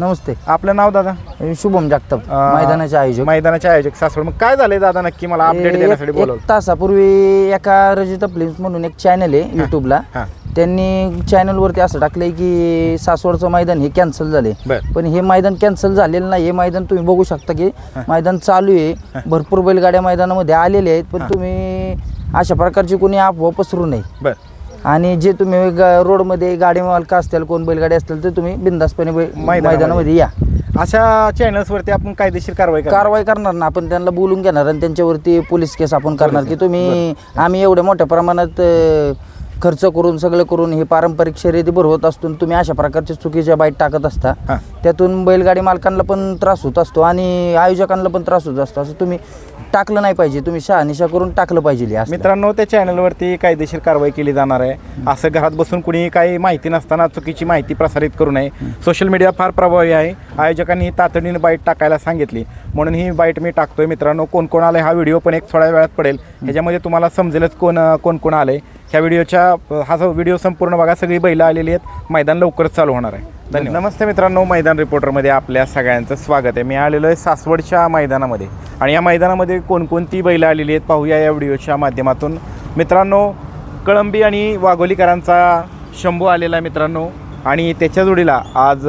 नमस्ते. आपलं नाव दादा? शुभम जगताप अं, मैदानाचे आयोजक. मैदानाचे आयोजक सासवड. मग काय झालंय दादा नक्की? मला अपडेट देण्यासाठी एक बोलवलं. तासापूर्वी एका रजिता फिल्म्स म्हणून एक चॅनल आहे युट्यूबला हा. त्यांनी चॅनलवरती असं टाकलंय की सासवडचं मैदान हे कॅन्सल झाले बर. पण हे मैदान कॅन्सल झालेलं नाही. हे मैदान तुम्ही बघू शकता की मैदान चालू आहे. भरपूर बैलगाड्या मैदानामध्ये आलेले आहेत पण तुम्ही अशा प्रकारची कोणी अफवा पसरू नये. बर. आणि जे तुम्ही गा- रोडमध्ये गाडी मालक असतील कोण बैलगाडी असतील तर तुम्ही बिंदासपणे बै- मैदानामध्ये. मैदानामध्ये या अशा चॅनल्स वरती आपण कायदेशीर कारवाई. कारवाई करणार ना आपण त्यांना बोलून घेणार आणि त्यांच्यावरती पोलीस केस आपण करणार की तुम्ही आम्ही एवढ्या मोठ्या प्रमाणात अ, खर्च करून सगळं करून हे पारंपरिक शर्यती भरवत असतो तुम्ही अशा प्रकारचे चुकीच्या बाईट टाकत असता हा. त्यातून बैलगाडी मालकांना पण त्रास होत असतो आणि आयोजकांना पण त्रास होत असतो. असं तुम्ही टाकलं नाही पाहिजे. तुम्ही शहानिशा करून टाकलं पाहिजे मित्रांनो त्या चॅनलवरती कायदेशीर कारवाई केली जाणार आहे. असं घरात बसून कुणी काही माहिती नसताना चुकीची माहिती प्रसारित करू नये. सोशल मीडिया फार प्रभावी आहे. आयोजकांनी ही तातडीने बाईट टाकायला सांगितली. म्हणून ही बाईट मी टाकतोय. मित्रांनो कोण कोण आलंय हा व्हिडिओ पण एक थोड्या वेळात पडेल. ह्याच्यामध्ये तुम्हाला समजेलच कोण कोण कोण आलंय. ह्या व्हिडिओच्या हा जो व्हिडिओ संपूर्ण बघा सगळी बैलं आलेली आहेत. मैदान लवकरच चालू होणार आहे. धन्यवाद. नमस्ते मित्रांनो मैदान रिपोर्टरमध्ये आपल्या सगळ्यांचं स्वागत आहे. मी आलेलो आहे सासवडच्या मैदानामध्ये. आणि या मैदानामध्ये कोणकोणती बैलं आलेली आहेत पाहूया या व्हिडिओच्या माध्यमातून. मित्रांनो कळंबी आणि वाघोलीकरांचा शंभू आलेला आहे मित्रांनो. आणि त्याच्या जोडीला आज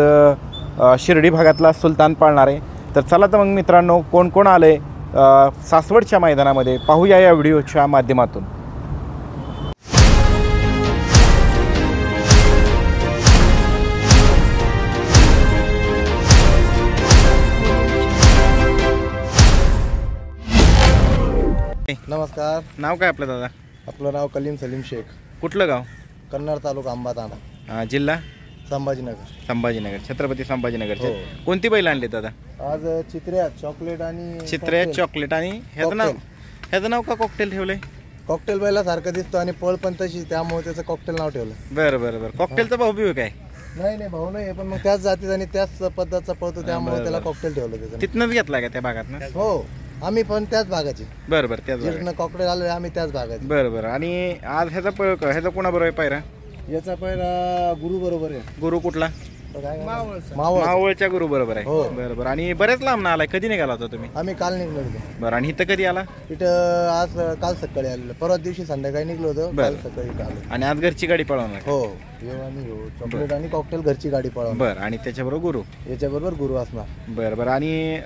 शिर्डी भागातला सुलतान पाळणार आहे. तर चला तर मग मित्रांनो कोण कोण आले सासवडच्या मैदानामध्ये पाहूया या व्हिडिओच्या माध्यमातून. नमस्कार. नाव काय आपलं दादा? आपलं नाव कलीम सलीम शेख. कुठलं गाव? कन्नड तालुका आंबा तांडा अ, जिल्हा? संभाजीनगर. संभाजीनगर. छत्रपती संभाजीनगरचे. हो. कोणती बैल आणली दादा? आज चित्र्या चॉकलेट आणि चित्रे चॉकलेट आणि ह्याचं नाव ह्याचं नाव का कॉकटेल ठेवलंय? कॉकटेल बैला सारखं दिसतो आणि पळ पण तशी त्यामुळे त्याचं कॉकटेल नाव ठेवलं. बरं बरं बरं. कॉकटेलचा भाऊ बिव काय? नाही नाही भाऊ नाही पण मग त्याच जातीत आणि त्याच पद्धतीचा पळतो त्यामुळे त्याला कॉकटेल ठेवलं त्याचं तिथनंच घेतलाय का त्या भागात हो. आम्ही पण त्याच भागाची. बरं बरं त्याच भागात जिथनं कॉकटेल आलोय आम्ही त्याच भागाची. बरं बरं. आणि आज ह्याचा पळ ह्याचा कोणाबरोबर आहे पायरा? याचा पहिला गुरु बरोबर आहे. गुरु कुठला? मावळ. मावळच्या गुरु बरोबर आहे. हो. बरं बरं. आणि बरेच लांब ना आलाय. कधी निघाला होता तुम्ही? आम्ही काल निघलो होतो. बरं आणि इथं कधी आला? इथं आज काल सकाळी आलेलो. परवा दिवशी संध्याकाळी निघलो होतो. काल बरं. सकाळी इथं आलो. आणि आज घरची गाडी पळवणार हो. येऊ आणि येऊ चॉकलेट आणि कॉकटेल घरची गाडी पळवणार. बरं आणि त्याच्याबरोबर गुरु? याच्याबरोबर गुरु असणार. बरं बरं. आणि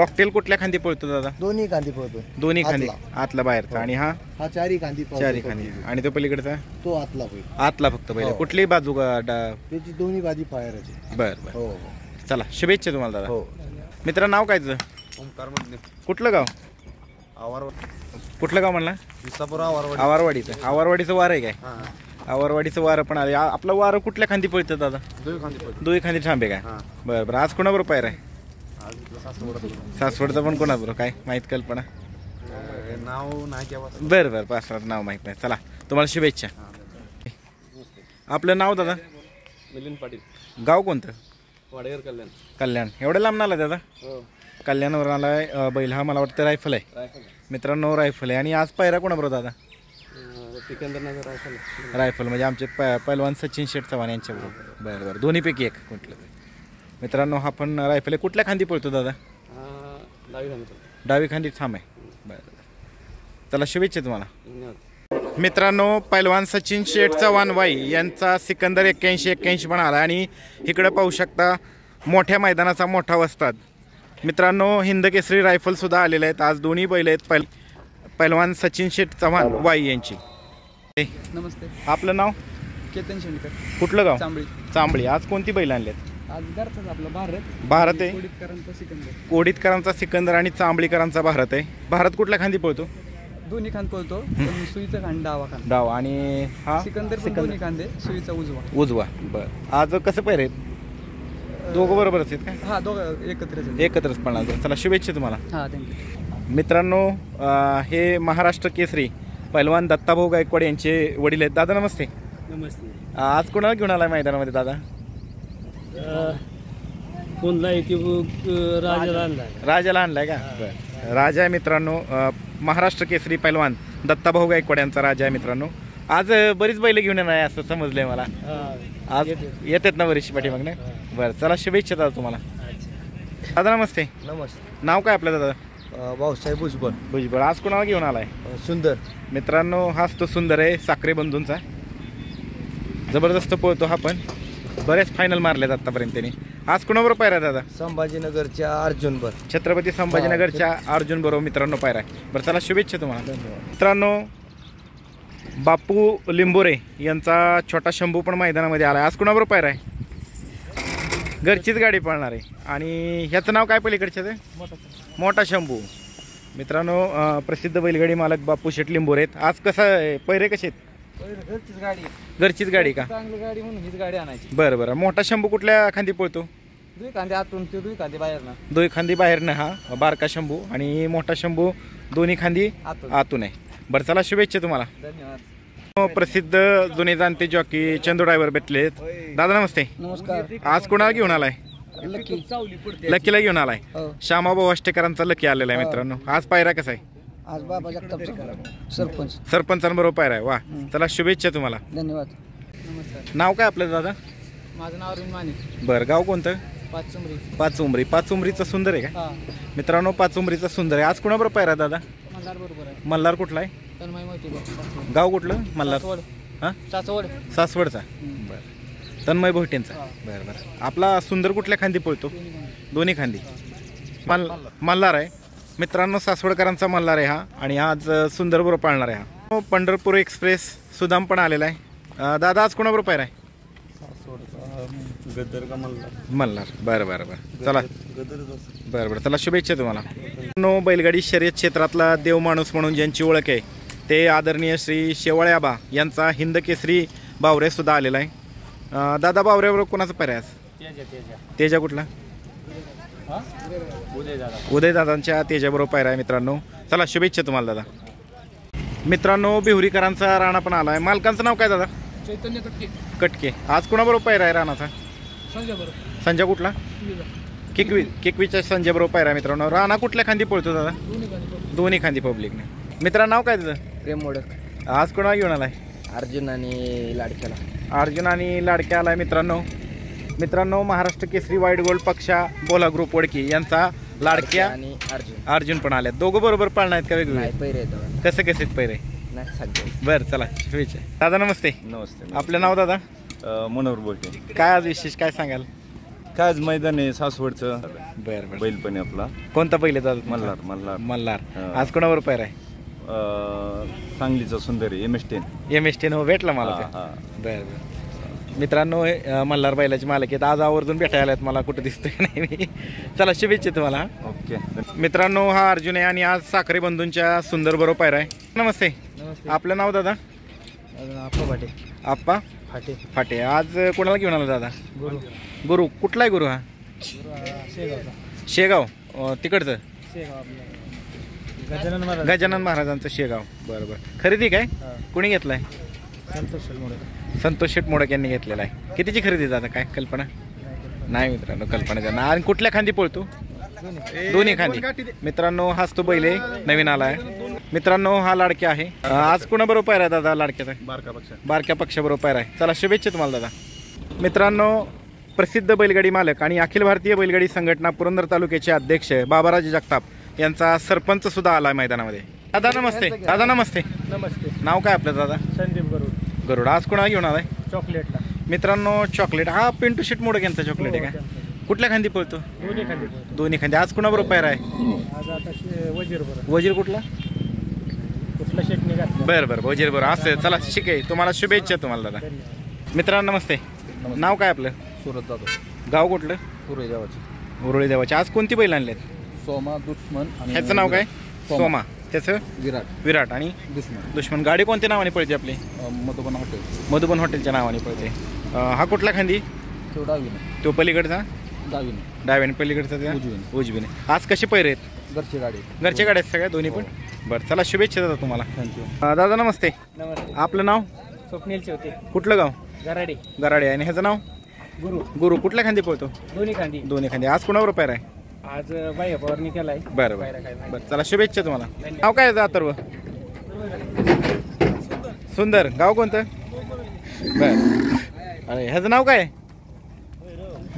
कॉकटेल कुठल्या खांदी पळतो दादा? दोन्ही कांदी पळतो. दोन्ही खांदी? आतला. आतला बाहेरचा. आणि हा? हा चारी कांदी पळतो. चारी खांदी. आणि तो पलीकडचा? तो आतला होईल आतला फक्त पहिले. हो. कुठलीही बाजू का डा- त्याची दोन्ही बाजी फायरची. बरं बरं. हो चला शुभेच्छा तुम्हाला दादा. हो. मित्र नाव काय तुझं? ओंकार कुठलं गाव? कुठलं गाव म्हणला? आवारवाडीचं. आवारवाडीचं वार आहे काय? आवारवाडीचं वारं पण आले आपलं वारं कुठल्या खांदी पळतं दादा? दोन्ही कांदी पळतो. दोही खांदी थांबे काय? बरं बरं. आज कोणाबरोबर पायर आहे? सासवडचं पण कोणाबरोबर काय माहीत कल्पना? नाव नाही केव्हा? बरं बरं पासराचं नाव माहीत नाही. चला तुम्हाला शुभेच्छा. आपलं नाव दादा? मिलिंद पाटील. गाव कोणतं? वाडेकर कल्याण. कल्याण. एवढं लांब आला दादा? हो. कल्याणवर आलाय अं, बैल. हा मला वाटतं रायफल आहे. मित्रांनो रायफल आहे. आणि आज पायरा कोणाबरोबर दादा? सिकंदरनगर रायफल रायफल म्हणजे आमचे प पैलवान सचिन शेठ चव्हाण यांच्याबरोबर बरं बरं. दोन्हीपैकी एक कुठलं तरी. मित्रांनो हा पण रायफल आहे कुठल्या खांदी पळतो दादा? डावी खांदी ठाम आहे. बरं चला शुभेच्छा तुम्हाला. मित्रांनो पैलवान सचिन शेठ चव्हाण वाई यांचा सिकंदर एक्क्याऐंशी एक्क्याऐंशी पण आला आणि इकडं पाहू शकता मोठ्या मैदानाचा मोठा वस्ताद. मित्रांनो हिंद केसरी रायफल सुद्धा आलेले आहेत. आज दोन्ही बैल आहेत. पैल पैलवान सचिन शेठ चव्हाण वाई यांची. नमस्ते. आपलं नाव? केतन शेंडकर. कुठलं गाव? चांबळी. चांबळी. आज कोणती बैल आणलेत आज आपलं भारत. भारत आहे. कोडितकरांचा सिकंदर. कोडितकरांचा सिकंदर आणि चांबळीकरांचा भारत आहे. भारत कुठल्या खांदी पळतो? दोन्ही खांद पळतो. पण सुईचा खांद डावा खांद. डाव. आणि हा? सिकंदर पण दोन्ही खांदे. सुईचा उजवा. उजवा. बरं. आज कसं पैर आहेत दोघं बरोबरच आहेत का? हा दोघं एकत्रच आहेत. एकत्रच पळणार चला शुभेच्छा तुम्हाला. हा थँक्यू मित्रांनो अं, हे महाराष्ट्र केसरी पैलवान दत्ताभाऊ गायकवाड यांचे वडील आहेत. दादा नमस्ते. नमस्ते. आज कोणाला घेऊन आलाय मैदानामध्ये दादा? कोणला येते राजाला आणला राजाला आणलाय का? बरं. राजा आहे मित्रांनो अं, महाराष्ट्र केसरी पैलवान दत्ताभाऊ गायकवाड यांचा राजा आहे मित्रांनो. आज अं, बरीच बैल घेऊन येणार आहे असं समजलंय मला. आज येतात ना बरीचशी पाठीमाग ना बरं चला शुभेच्छा दादा तुम्हाला. दादा नमस्ते. नमस्ते. नाव काय आपलं दादा? भाऊसाहेब भुजबळ. भुजबळ. आज कोणाला घेऊन आलाय? सुंदर. मित्रांनो हाच तो सुंदर आहे साखरे बंधूंचा. जबरदस्त पळतो हा पण. बरेच फायनल मारलेत आतापर्यंत त्यांनी. आज कोणाबरोबर पायरा आहे दादा? संभाजीनगरच्या अर्जुनभर छत्रपती संभाजीनगरच्या अर्जुन बरोबर मित्रांनो पायरा आहे बरं चला शुभेच्छा तुम्हाला. मित्रांनो बापू लिंबोरे यांचा छोटा शंभू पण मैदानामध्ये आला आज कोणाबरोबर पायरा आहे? घरचीच गाडी पळणार आहे. आणि ह्याचं नाव काय पलीकडचं ते? मोठा शंभू. मित्रांनो प्रसिद्ध बैलगाडी मालक बापू शेट लिंबोरे आहेत. आज कसं आहे? पैरे कसे आहेत? घरचीच गाडी घरचीच गाडी का? चांगली गाडी म्हणून हीच गाडी आणायची. बरं बरं. मोठा शंभू कुठल्या खांदी पळतो? दुई कांदे आतून ते दुई कांदे बाहेर ना खांदी बाहेरनं हा? बारका शंभू आणि मोठा शंभू दोन्ही खांदी आतून. आतून आहे. बरं चला शुभेच्छा तुम्हाला. धन्यवाद. प्रसिद्ध जुने जाणते जॉकी चंदू ड्रायव्हर भेटले दादा नमस्ते. नमस्कार. आज कोणाला घेऊन आलाय? लकी. लकीला घेऊन आलाय. हो. श्यामाभाऊ अष्टेकरांचा लकी आलेला आहे मित्रांनो. आज पायरा कसा आहे? आज बाबा जगतापचा सरपंच. सरपंचांबरोबर पायरा आहे. वा. चला शुभेच्छा तुम्हाला. धन्यवाद. नमस्कार. नाव काय आपलं दादा? माझं नाव माने. बरं गाव कोणतं? पाच चुमरी पाच उमरी पाच उमरीचा सुंदर आहे का? हा. मित्रांनो पाच उमरीचा सुंदर आहे. आज कोणाबरोबर पायरा दादा? मल्हार बरोबर आहे. मल्हार कुठला आहे? तन्मय माहिती बघ गाव कुठलं? मल्हार. सासवड. हां? सासवड. सासवडचा. बरं. तन्मय भोटेंचा बरं बरं. आपला सुंदर कुठल्या खांदी पळतो? दोन्ही खांदी. मल मल्हार आहे. मित्रांनो सासवडकरांचा मल्हार आहे हा आणि आज अ, सुंदर बरोबर पाळणार आहे हा. पंढरपूर एक्सप्रेस सुदाम पण आलेला आहे. दादा आज कोणाबरोबर पायरा आहे? मल्हार. बरं बरं बरं. चला. बरं बरं. चला शुभेच्छा तुम्हाला. नो बैलगाडी शर्यत क्षेत्रातला देव माणूस म्हणून ज्यांची ओळख आहे ते आदरणीय श्री शेवाळ्याबा यांचा हिंद केसरी बावरे सुद्धा आलेला आहे. दादा बावऱ्याबरोबर कोणाचा पर्याय? तेजा कुठला? उदय दादांच्या तेजाबरोबर पायरा आहे मित्रांनो. चला शुभेच्छा तुम्हाला दादा. मित्रांनो बिहुरीकरांचा राणा पण आला आहे मालकांचं नाव काय दादा? चैतन्य कटके. कटके. आज कोणाबरोबर पायरा आहे राणाचा? संजय बरोबर. संजय कुठला? किकवी. किकवीच्या संजय बरोबर पायरा आहे मित्रांनो. राणा कुठल्या खांदी पळतो दादा? दोन्ही खांदी पब्लिकने. मित्रांनो नाव काय तुझं? प्रेम मोडक. आज कोणाला घेऊन आलाय? अर्जुन आणि लाडक्याला. अर्जुन आणि लाडक्या आलाय मित्रांनो. मित्रांनो महाराष्ट्र केसरी वाईट गोल्ड पक्षा बोला ग्रुप वडकी यांचा लाडक्या आणि अर्जुन. अर्जुन पण आले दोघं बरोबर पाळणार आहेत का वेगवेगळे? नाही पैरे कसं कसे आहेत पैरे? नाही सांगते बरं चला शुभेच्छा. दादा नमस्ते. नमस्ते आपलं नाव दादा? अ, मनोहर बोलते काय आज विशेष काय सांगाल? काय आज मैदान आहे सासवडचं. बरं बरं. बैल पण आहे आपला. कोणता पहिले दादा तुमचा? मल्हार मल्हार. मल्हार. हा. आज कोणाबरोबर पैर आहे? अ, सांगलीचा सुंदर आहे M S ten M S T हो भेटला मला ते. बरं बरं. मित्रांनो मल्हार बैलाचे मालक आहेत. आज आवर्जून भेटायला आहेत मला कुठं दिसतंय नाही मी. चला शुभेच्छा तुम्हाला. ओके. मित्रांनो हा अर्जुन आहे आणि आज साखरे बंधूंच्या सुंदर बरोबर पायरा आहे. नमस्ते. नमस्ते. आपलं नाव दादा? आपलं पाटे आप्पा फाटे फाटे आज कोणाला घेऊन आला दादा? गुरु. गुरु. कुठला आहे गुरु हा? शेगाव. तिकडचं? गजानन महाराज. गजानन महाराजांचं शेगाव. बरं बरं. खरेदी काय? कुणी घेतलाय? संतोष संतोष शेट मोडक यांनी घेतलेला आहे. कितीची खरेदी दादा? काय कल्पना? नाही मित्रांनो कल्पना त्यांना आणि कुठल्या खांदी पळतो? दोन्ही खांदी. मित्रांनो हाच तो बैल आहे नवीन आला आहे मित्रांनो हा लाडके आहे. आज कोणाबरोबर पायरा आहे दादा? लाडक्याचा? बारका पक्षा बारक्या पक्षाबरोबर पायरा आहे. चला शुभेच्छा तुम्हाला दादा. मित्रांनो प्रसिद्ध बैलगाडी मालक आणि अखिल भारतीय बैलगाडी संघटना पुरंदर तालुक्याचे अध्यक्ष बाबाराज जगताप यांचा सरपंच सुद्धा आला मैदानामध्ये. दादा नमस्ते. दादा नमस्ते. नमस्ते. नाव काय आपलं दादा? संदीप गरुड. गरुड. आज कोणाला घेऊन आलाय? चॉकलेटला. मित्रांनो चॉकलेट. हा पिंटू शेट मोडक यांचा चॉकलेट आहे का? कुठल्या खांदी पळतो? दोन्ही खाली दोन्ही खांदी. आज कुणाबरोबर पायरा आहे? आज आता शे- वजीर बरोबर वजीर कुठला? कुठला शेट निघाला बरं बरं. वजीर बरं. असं चला शिक. आहे तुम्हाला शुभेच्छा तुम्हाला दादा. मित्रांनो नमस्ते. नाव काय आपलं? सुरत जातो गाव कुठलं? पुरे देवाची. उरुळी देवाचे. आज कोणती बैल आणलेत? सोमा दुश्मन आणि ह्याचं नाव काय? सोमा. त्याचं? विराट. विराट आणि दुश्मन. दुश्मन. गाडी कोणत्या नावाने पळते आपली? मधुबन हॉटेल. मधुबन हॉटेलच्या नावाने पळते. हा कुठला खांदी? तो डावीने. तो पलीकडचा? डावीने. डाव्याने पलीकडचा त्या? उजवीने. उजवीने. आज कसे पैरे आहेत? घरची गाडी घरच्या गाड्या आहेत सगळ्या? दोन्ही पण? बरं चला शुभेच्छा दादा तुम्हाला. थँक्यू दादा नमस्ते. नमस्ते. आपलं नाव? स्वप्नील शेवते कुठलं गाव? गराडे. गराडे. आणि ह्याचं नाव? गुरु. गुरु. कुठल्या खांदी पळतो? दोन्ही खांदी. दोन्ही खांदी. आज कोणावर पैर आहे? आज बाह्य फवारणी केलाय. बरं बरं. बरं चला शुभेच्छा तुम्हाला. नाव काय आहे अथर्व सुंदर. गाव कोणतं? बर. अरे ह्याचं नाव काय?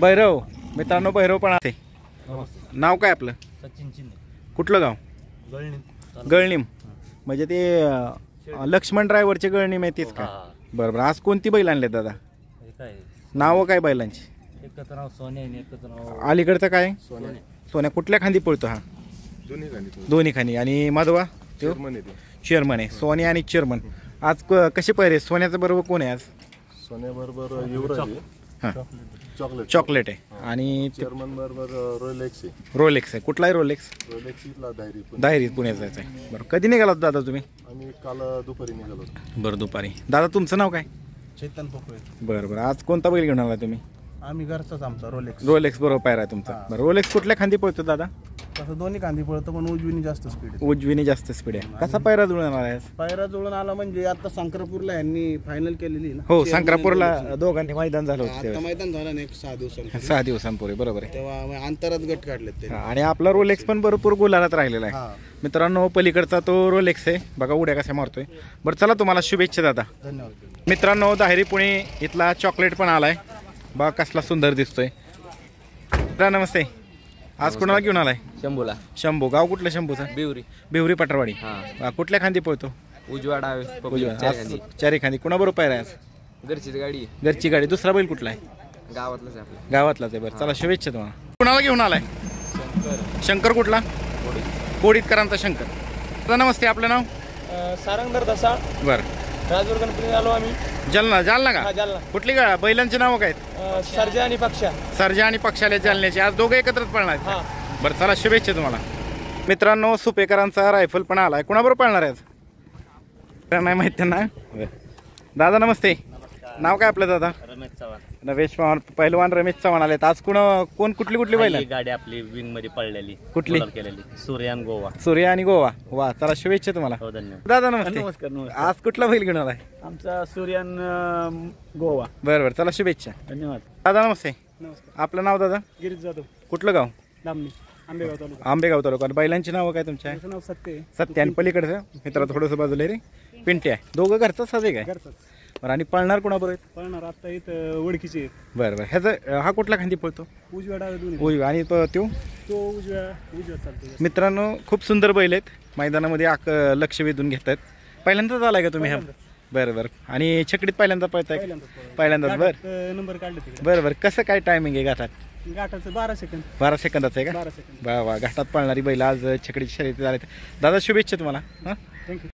भैरव. मित्रांनो भैरव पण आहे. नाव काय आपलं? सचिन शिंदे. कुठलं गाव? गळणीम. म्हणजे ते लक्ष्मण ड्रायव्हरचे गळणीम आहे तेच का? बरं बरं. आज कोणती बैल आणले दादा? काय? नावं काय बैलांची? एकच नाव सोने आणि एकच नाव अलीकडचं काय? सोने सोन्या कुठल्या खांदी पळतो हा? दोन्ही खांदी आणि माधवा? चेअरमन आहे सोन्या आणि चेअरमन. आज क- कसे पैरे सोन्याचं बरोबर कोण आहे आज? सोन्याबरोबर युवराज आहे. हां. चॉकलेट. चॉकलेट आहे. आणि चेअरमन बरोबर रोलेक्स आहे. रोलेक्स आहे. कुठलाही रोलेक्स? रोलेक्स इथला डायरी पण दाहेरी पुण्याचा आहे. बरं कधी निघालात दादा तुम्ही? आम्ही काल दुपारी निघालो होतो. बरं दुपारी. दादा तुमचं नाव काय? चेतन पोकळे. बरं बरं. आज कोणता बैल घेऊन आला तुम्ही? आम्ही घरचाच आमचा रोलेक्स रोलेक्स बरोबर पायरा आहे तुमचा. बरं रोलेक्स कुठल्या खांदी पळतो दादा? तसं दोन्ही कांदी पळतं पण उजवीने जास्त स्पीड उजवीने जास्त स्पीड आहे. कसा पायरा जुळणार आहे? पायरा जुळून आला म्हणजे आता संक्रापूरला यांनी फायनल केलेली ना. हो संक्रापूरला दोघांनी मैदान झालं होतं आता. मैदान झालं ना एक सहा दिवसांनी सहा दिवसांपूर्वी बरोबर आहे. तेव्हा अंतरात गट काढलेत ते हा, आणि आपला रोलेक्स पण भरपूर गुलालात राहिलेला आहे. हा. मित्रांनो पलीकडचा तो रोलेक्स आहे. बघा उड्या कशा मारतोय. बरं चला तुम्हाला शुभेच्छा दादा. धन्यवाद. मित्रांनो दाहेरी पुणे इथला चॉकलेट पण आलाय. बघा कसला सुंदर दिसतोय. नमस्ते. आज कुणाला घेऊन आलाय? शंभूला. शंभू. गाव कुठलं शंभूचं? बिवरी. बिवरी पटरवाडी. हा. कुठल्या खांदी पळतो? उजवा डावे उजव्या. चार खांदी. आज चारी खांदी. कुणाबरोबर आज? घरचीच गाडी घरची गाडी. दुसरा बैल कुठला आहे? गावातलंच आहे गावातलाच आहे. बरं चला शुभेच्छा तुम्हाला. कुणाला घेऊन आलाय? शंकर. कुठला? कोडीतकरांचा शंकर. तर नमस्ते. आपलं नाव? सारंगधर दसा बरं. राजूर गणपती आलो आम्ही. जालना जालना हा का जालना. कुठली गाडी बैलांची नावं काय आहेत? अं, सर्जा आणि पक्षा. सर्जा आणि पक्षाला जालन्याचे. आज दोघं एकत्रच पळणार आहेत. हा. बरं चला शुभेच्छा तुम्हाला. मित्रांनो सुपेकरांचा रायफल पण आलाय. कुणाबरोबर पळणार आहे आज? नाही माहीत त्यांना. दादा नमस्ते. नाव काय आपलं दादा? रमेश चव्हाण. रमेश चव्हाण पहिलवान रमेश चव्हाण आलेत. आज कुणा कोण? कुठली कुठली बैल? ही गाडी आपली विंगमध्ये पडलेली कुठली? केलेली. सूर्यान गोवा. सूर्य आणि गोवा. वा चला शुभेच्छा तुम्हाला. हो धन्यवाद. दादा नमस्ते. नमस्कार नमस्कार. आज कुठला बैल घेऊन आलाय आमचा सूर्यान अं, गोवा. बरं बरं चला शुभेच्छा. धन्यवाद. दादा नमस्ते. नमस्कार. आपलं नाव दादा? गिरीश जाधव. कुठलं गाव? दामणी आंबेगाव तालुका. आंबेगाव तालुका. आणि बैलांची नावं काय तुमच्या? नाव सत्य आहे. सत्य. आणि पलीकडचं? मित्र थोडंसं बाजूला आहे रे. पिंटे आहे दोघं घरचं साधे काय? घरचाच. बरं आणि पळणार कोणाबरोबर आहेत? पळणार आता इथं ओळखीचे आहेत. बरं बरं. ह्याचं हा कुठला खांदी पळतो? उजव्या डाव्या दोन्ही उजवी आणि तो तो उजव्या उजव्या चालतो मित्रांनो खूप सुंदर बैल आहेत. मैदानामध्ये आक लक्ष वेधून घेत आहेत पहिल्यांदाच आलाय का तुम्ही ह्या? बरं बरं. आणि छकडीत पहिल्यांदा पळताय पहिल्यांदाच पळालो. पहिल्यांदाच बरं. गाठात, नंबर काढले तिकडे. बरं बरं. कसं काय टायमिंग आहे घाटात? गाठाचं बारा सेकंद बारा सेकंदाचं आहे का? बारा सेकंद वा वा. घाटात पळणारी बैल आज छकडीची शर्यती झाली दादा शुभेच्छा तुम्हाला. हां? थँक्यू